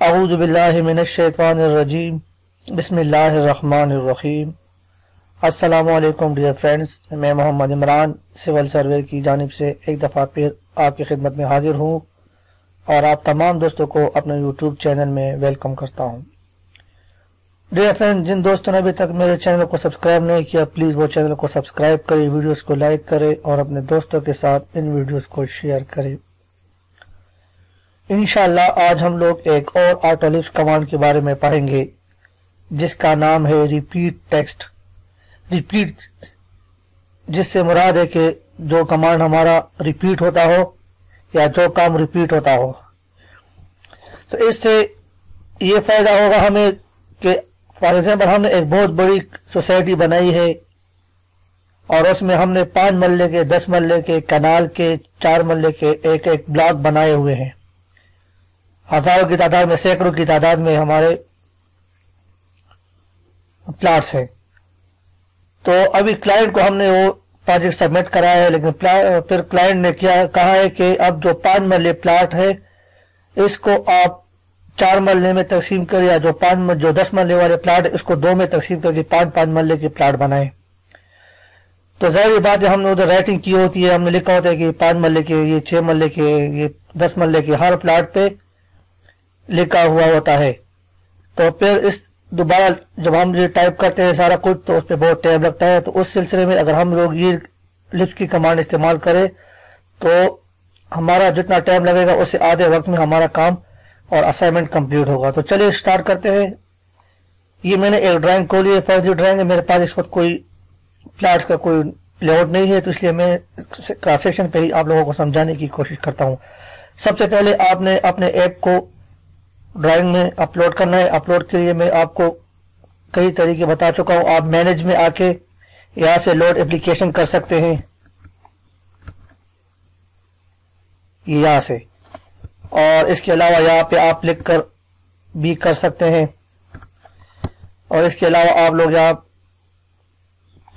अऊज़बिल्लिमिनशैतानरजीम बिस्मिल्लाहिर्रहमानिर्रहीम अस्सलाम dear friends मैं मोहम्मद इमरान, सिविल सर्वे की जानब से एक दफ़ा फिर आपकी खिदमत में हाजिर हूँ और आप तमाम दोस्तों को अपने यूट्यूब चैनल में वेलकम करता हूँ। डियर फ्रेंड जिन दोस्तों ने अभी तक मेरे चैनल को सब्सक्राइब नहीं किया प्लीज़ वो चैनल को सब्सक्राइब करें वीडियोस को लाइक करें और अपने दोस्तों के साथ इन वीडियोस को शेयर करें। इनशाला आज हम लोग एक और ऑटोलिप्स कमांड के बारे में पढ़ेंगे, जिसका नाम है रिपीट टेक्स्ट। रिपीट, जिससे मुराद है कि जो कमांड हमारा रिपीट होता हो, या जो काम रिपीट होता हो। तो इससे ये फ़ायदा होगा हमें कि, फॉर एग्ज़ाम्पल, हमने एक बहुत बड़ी सोसाइटी बनाई है, और उसमें हमने पाँच मल्ले के, दस मल्ले के, कनाल के, चार मल्ले के एक एक ब्लॉक बनाए हुए हैं। हज़ारों की तादाद में, सैकड़ों की तादाद में हमारे प्लाट्स हैं। तो अभी क्लाइंट को हमने वो प्रोजेक्ट सबमिट कराया है, लेकिन फिर क्लाइंट ने क्या, कहा है कि अब जो पाँच मरले प्लाट है, इसको आप चार मरले में तकसीम करें या जो पाँच जो दस मरले वाले प्लाट इसको दो में तकसीम करके पाँच पाँच मरले के प्लाट बनाए। तो ज़ाहिर बात है, हमने उधर राइटिंग की होती है, हमने लिखा होता है कि पाँच मरले के, ये छह मरले के, ये दस मरले के हर प्लाट पे लिखा हुआ होता है। तो फिर इस दोबारा जब हम ये टाइप करते हैं सारा कुछ तो उस पर बहुत टाइम लगता है। तो उस सिलसिले में अगर हम लोग ये लिफ्ट की कमांड इस्तेमाल करें तो हमारा जितना टाइम लगेगा, उससे आधे वक्त में हमारा काम और असाइनमेंट कंप्लीट होगा। तो चलिए स्टार्ट करते हैं। ये मैंने एक ड्राइंग खोली है फर्जी ड्राइंग है, मेरे पास इस वक्त कोई प्लाट्स का कोई लेआउट नहीं है तो इसलिए मैं क्रॉस सेक्शन पे ही आप लोगों को समझाने की कोशिश करता हूँ। सबसे पहले आपने अपने ऐप को ड्राइंग में अपलोड करना है। अपलोड के लिए मैं आपको कई तरीके बता चुका हूँ। आप मैनेज में आके यहाँ से लोड एप्लीकेशन कर सकते हैं। यहाँ से। और इसके अलावा यहाँ पे आप लिख कर भी कर सकते हैं। और इसके अलावा आप लोग यहाँ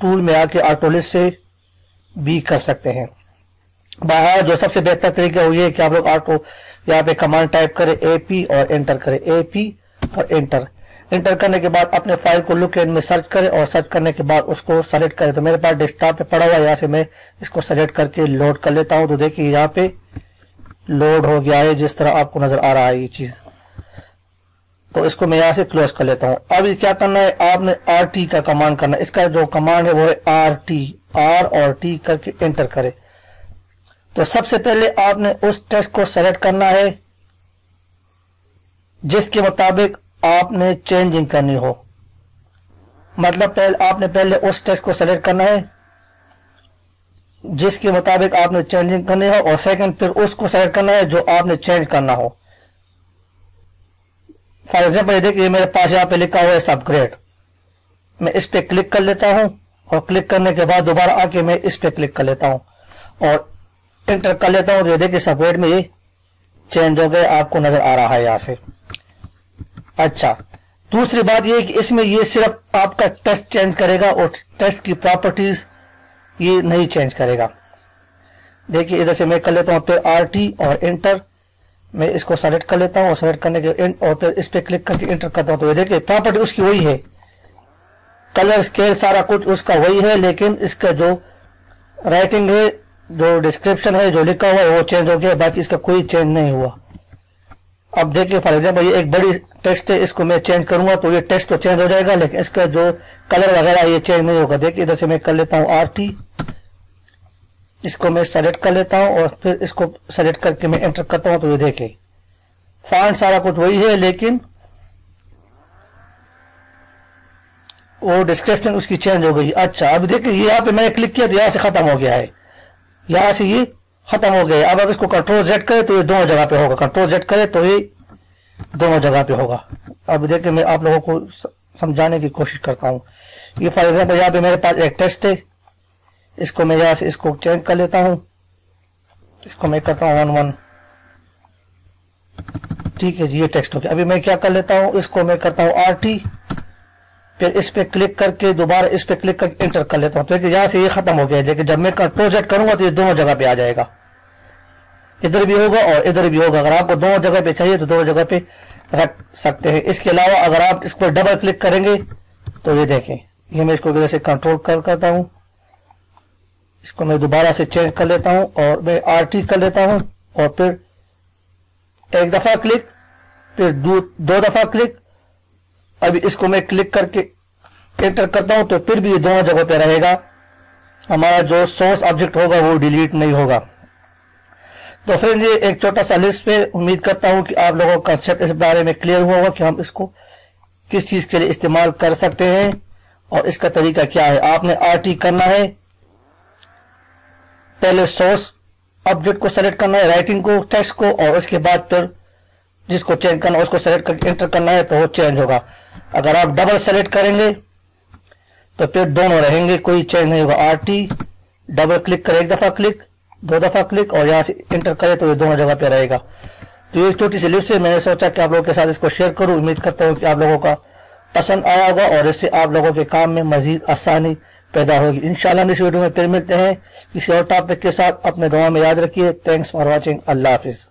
टूल में आके ऑटोलिस्ट से भी कर सकते हैं। बाहर जो सबसे बेहतर तरीका ये है कि आप लोग ऑटो यहाँ पे कमांड टाइप करें एपी और एंटर करें एपी और एंटर एंटर करने के बाद अपने फ़ाइल को लुक इन में सर्च करें और सर्च करने के बाद उसको सेलेक्ट करें। तो मेरे पास डेस्कटॉप पे पड़ा हुआ है, यहाँ से मैं इसको सेलेक्ट करके लोड कर लेता हूँ। तो देखिए यहाँ पे लोड हो गया है, जिस तरह आपको नज़र आ रहा है ये चीज़। तो इसको मैं यहाँ से क्लोज कर लेता हूँ। अब क्या करना है? आपने आर टी का कमांड करना इसका जो कमांड है वो है आर टी आर और टी करके एंटर करें। तो सबसे पहले आपने उस टेस्ट को सेलेक्ट करना है, जिसके मुताबिक आपने चेंजिंग करनी हो। मतलब पहले, आपने पहले उस टेस्ट को सेलेक्ट करना है, जिसके मुताबिक आपने चेंजिंग करनी हो, और सेकंड फिर उसको सेलेक्ट करना है जो आपने चेंज करना हो। फॉर एग्ज़ाम्पल देखिए मेरे पास यहाँ पे लिखा हुआ है सबग्रेड मैं इस पे क्लिक कर लेता हूँ, और क्लिक करने के बाद दोबारा आके मैं इस पे क्लिक कर लेता हूँ। और एंटर कर लेता हूँ देखिए सफ़ेद में ये चेंज हो गए, आपको नज़र आ रहा है यहाँ से। अच्छा दूसरी बात ये कि इसमें ये सिर्फ़ आपका टेस्ट चेंज करेगा और टेस्ट की प्रॉपर्टीज़ ये नहीं चेंज करेगा। देखिए, इधर से मैं कर लेता हूँ, फिर आर टी और एंटर मैं इसको सेलेक्ट कर लेता हूँ और सेलेक्ट करने के और फिर इस पर क्लिक करके एंटर करता हूँ। तो ये देखिए प्रॉपर्टी उसकी वही है। कलर स्केल सारा कुछ उसका वही है, लेकिन इसका जो राइटिंग है जो डिस्क्रिप्शन है, जो लिखा हुआ है, वो चेंज हो गया, बाकी इसका कोई चेंज नहीं हुआ। अब देखिए फॉर एग्ज़ाम्पल ये एक बड़ी टेक्स्ट है, इसको मैं चेंज करूँगा तो ये टेक्स्ट तो चेंज हो जाएगा, लेकिन इसका जो कलर वगैरह, ये चेंज नहीं होगा। देखिए, इधर से मैं कर लेता हूँ आर टी इसको मैं सेलेक्ट कर लेता हूँ, और फिर इसको सेलेक्ट करके मैं एंटर करता हूँ तो ये देखे। फॉन्ट सारा कुछ वही है, लेकिन वो डिस्क्रिप्शन उसकी चेंज हो गई। अच्छा अब देखिए, यहाँ पे मैंने क्लिक किया तो यहाँ से खत्म हो गया है। यहाँ से ये खत्म हो गया अब आप इसको कंट्रोल जेड करें तो ये दोनों जगह पे होगा। कंट्रोल जेड करें तो ये दोनों जगह पे होगा। अब देखिए मैं आप लोगों को समझाने की कोशिश करता हूँ। ये फॉर एग्ज़ाम्पल यहाँ पे मेरे पास एक टेस्ट है। इसको मैं यहाँ से इसको चेंज कर लेता हूँ। इसको मैं करता हूँ वन वन ठीक है जी, ये टेक्स्ट हो गया। अभी मैं क्या कर लेता हूँ? इसको मैं करता हूँ आर टी फिर इस पे क्लिक करके दोबारा इस पे क्लिक करके इंटर कर लेता हूँ। तो यहाँ से ये खत्म हो गया देखिए जब मैं प्रोजेक्ट करूँगा तो ये दोनों जगह पे आ जाएगा। इधर भी होगा और इधर भी होगा। अगर आपको दोनों जगह पे चाहिए तो दोनों जगह पे रख सकते हैं। इसके अलावा अगर आप इस पर डबल क्लिक करेंगे तो ये देखें। ये मैं इसको जैसे कंट्रोल कर करता हूँ। इसको मैं दोबारा से चेंज कर लेता हूँ और मैं आर टी कर लेता हूँ और फिर एक दफ़ा क्लिक फिर दो, दो दफ़ा क्लिक अभी इसको मैं क्लिक करके एंटर करता हूँ तो फिर भी ये दोनों जगह पे रहेगा। हमारा जो सोर्स ऑब्जेक्ट होगा वो डिलीट नहीं होगा। तो फ्रेंड ये एक छोटा सा लिस्ट पे उम्मीद करता हूँ कि आप लोगों का कंसेप्ट इस बारे में क्लियर हुआ होगा कि हम इसको किस चीज़ के लिए इस्तेमाल कर सकते हैं और इसका तरीका क्या है। आपने आर टी करना है। पहले सोर्स ऑब्जेक्ट को सेलेक्ट करना है राइटिंग को टेक्स्ट को और उसके बाद फिर जिसको चेंज करना उसको सेलेक्ट करके एंटर करना है तो वो चेंज होगा। अगर आप डबल सेलेक्ट करेंगे तो फिर दोनों रहेंगे, कोई चेंज नहीं होगा। आर टी डबल क्लिक करें, एक दफ़ा क्लिक दो दफ़ा क्लिक और यहाँ से इंटर करें तो ये दोनों जगह पे रहेगा। तो ये छोटी सी लिप से मैंने सोचा कि आप लोगों के साथ इसको शेयर करूँ। उम्मीद करता हूँ कि आप लोगों का पसंद आया होगा, और इससे आप लोगों के काम में मजीद आसानी पैदा होगी। इंशाल्लाह इस वीडियो में फिर मिलते हैं। किसी और टॉपिक के साथ अपने दुआ में याद रखिए। थैंक्स फॉर वॉचिंग अल्लाह हाफिज़।